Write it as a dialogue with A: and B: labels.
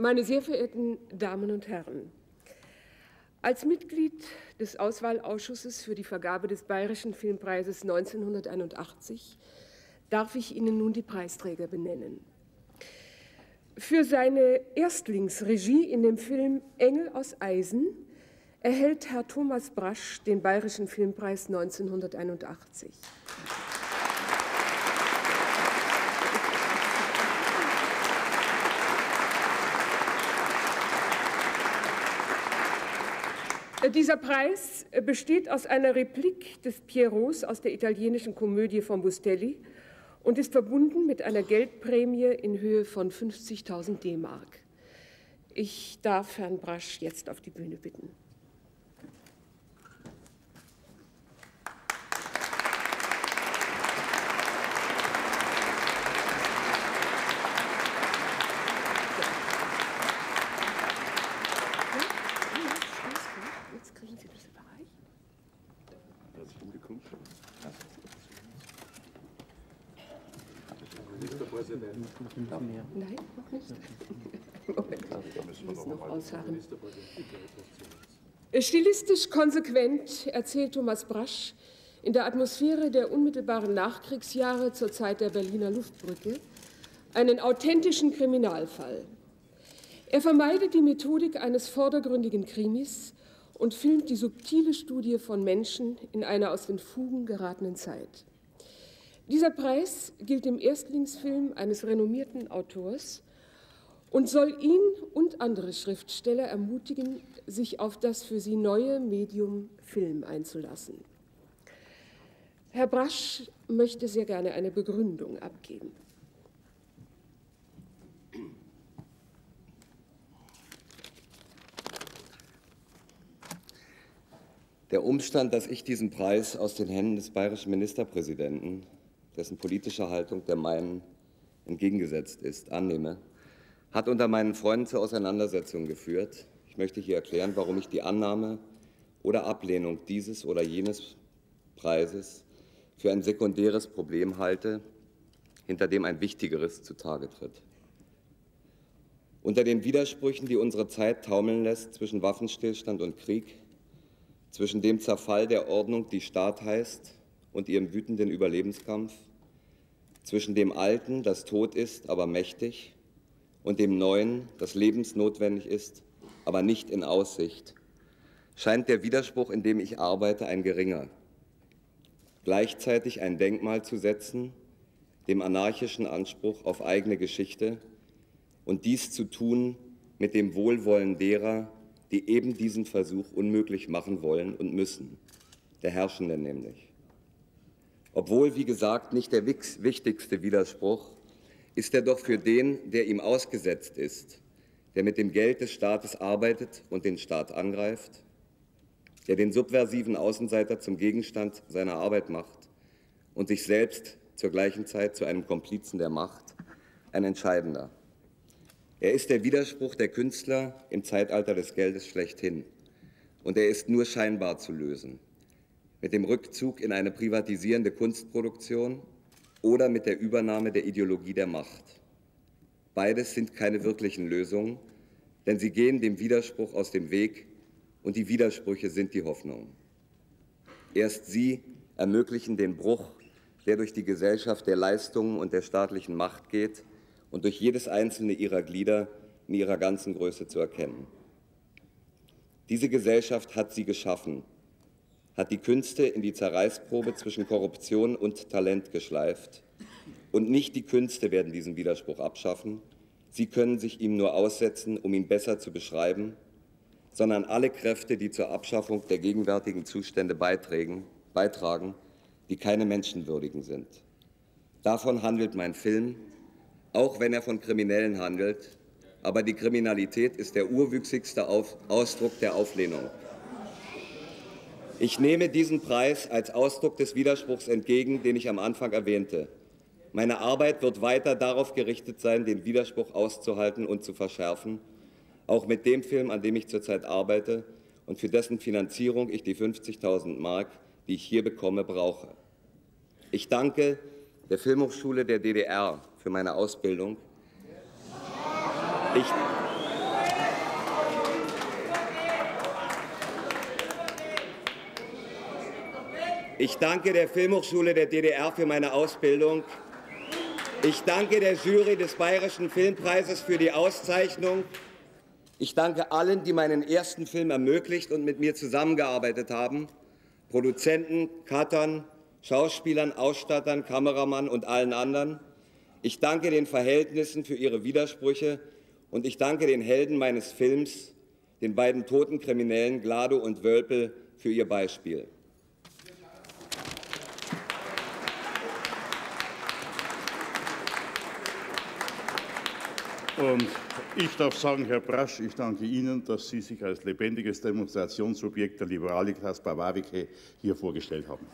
A: Meine sehr verehrten Damen und Herren, als Mitglied des Auswahlausschusses für die Vergabe des Bayerischen Filmpreises 1981 darf ich Ihnen nun die Preisträger benennen. Für seine Erstlingsregie in dem Film Engel aus Eisen erhält Herr Thomas Brasch den Bayerischen Filmpreis 1981. Dieser Preis besteht aus einer Replik des Pierrots aus der italienischen Komödie von Bustelli und ist verbunden mit einer Geldprämie in Höhe von 50.000 D-Mark. Ich darf Herrn Brasch jetzt auf die Bühne bitten. Nein, noch nicht. Stilistisch konsequent erzählt Thomas Brasch in der Atmosphäre der unmittelbaren Nachkriegsjahre zur Zeit der Berliner Luftbrücke einen authentischen Kriminalfall. Er vermeidet die Methodik eines vordergründigen Krimis und filmt die subtile Studie von Menschen in einer aus den Fugen geratenen Zeit. Dieser Preis gilt dem Erstlingsfilm eines renommierten Autors und soll ihn und andere Schriftsteller ermutigen, sich auf das für sie neue Medium Film einzulassen. Herr Brasch möchte sehr gerne eine Begründung abgeben.
B: Der Umstand, dass ich diesen Preis aus den Händen des bayerischen Ministerpräsidenten dessen politische Haltung der meinen entgegengesetzt ist, annehme, hat unter meinen Freunden zu Auseinandersetzungen geführt. Ich möchte hier erklären, warum ich die Annahme oder Ablehnung dieses oder jenes Preises für ein sekundäres Problem halte, hinter dem ein wichtigeres zutage tritt. Unter den Widersprüchen, die unsere Zeit taumeln lässt zwischen Waffenstillstand und Krieg, zwischen dem Zerfall der Ordnung, die Staat heißt, und ihrem wütenden Überlebenskampf, zwischen dem Alten, das tot ist, aber mächtig, und dem Neuen, das lebensnotwendig ist, aber nicht in Aussicht, scheint der Widerspruch, in dem ich arbeite, ein geringer. Gleichzeitig ein Denkmal zu setzen, dem anarchischen Anspruch auf eigene Geschichte und dies zu tun mit dem Wohlwollen derer, die eben diesen Versuch unmöglich machen wollen und müssen, der Herrschenden nämlich. Obwohl, wie gesagt, nicht der wichtigste Widerspruch, ist er doch für den, der ihm ausgesetzt ist, der mit dem Geld des Staates arbeitet und den Staat angreift, der den subversiven Außenseiter zum Gegenstand seiner Arbeit macht und sich selbst zur gleichen Zeit zu einem Komplizen der Macht, ein entscheidender. Er ist der Widerspruch der Künstler im Zeitalter des Geldes schlechthin. Und er ist nur scheinbar zu lösen mit dem Rückzug in eine privatisierende Kunstproduktion oder mit der Übernahme der Ideologie der Macht. Beides sind keine wirklichen Lösungen, denn sie gehen dem Widerspruch aus dem Weg und die Widersprüche sind die Hoffnung. Erst sie ermöglichen den Bruch, der durch die Gesellschaft der Leistungen und der staatlichen Macht geht und durch jedes einzelne ihrer Glieder in ihrer ganzen Größe zu erkennen. Diese Gesellschaft hat sie geschaffen hat die Künste in die Zerreißprobe zwischen Korruption und Talent geschleift. Und nicht die Künste werden diesen Widerspruch abschaffen. Sie können sich ihm nur aussetzen, um ihn besser zu beschreiben, sondern alle Kräfte, die zur Abschaffung der gegenwärtigen Zustände beitragen, beitragen die keine menschenwürdigen sind. Davon handelt mein Film, auch wenn er von Kriminellen handelt, aber die Kriminalität ist der urwüchsigste Ausdruck der Auflehnung. Ich nehme diesen Preis als Ausdruck des Widerspruchs entgegen, den ich am Anfang erwähnte. Meine Arbeit wird weiter darauf gerichtet sein, den Widerspruch auszuhalten und zu verschärfen, auch mit dem Film, an dem ich zurzeit arbeite und für dessen Finanzierung ich die 50.000 Mark, die ich hier bekomme, brauche. Ich danke der Filmhochschule der DDR für meine Ausbildung. Ich Ich danke der Filmhochschule der DDR für meine Ausbildung. Ich danke der Jury des Bayerischen Filmpreises für die Auszeichnung. Ich danke allen, die meinen ersten Film ermöglicht und mit mir zusammengearbeitet haben. Produzenten, Cuttern, Schauspielern, Ausstattern, Kameramann und allen anderen. Ich danke den Verhältnissen für ihre Widersprüche und ich danke den Helden meines Films, den beiden toten Kriminellen Glado und Wölpel, für ihr Beispiel.
C: Und ich darf sagen, Herr Brasch, ich danke Ihnen, dass Sie sich als lebendiges Demonstrationsobjekt der Liberalitas Bavaricae hier vorgestellt haben.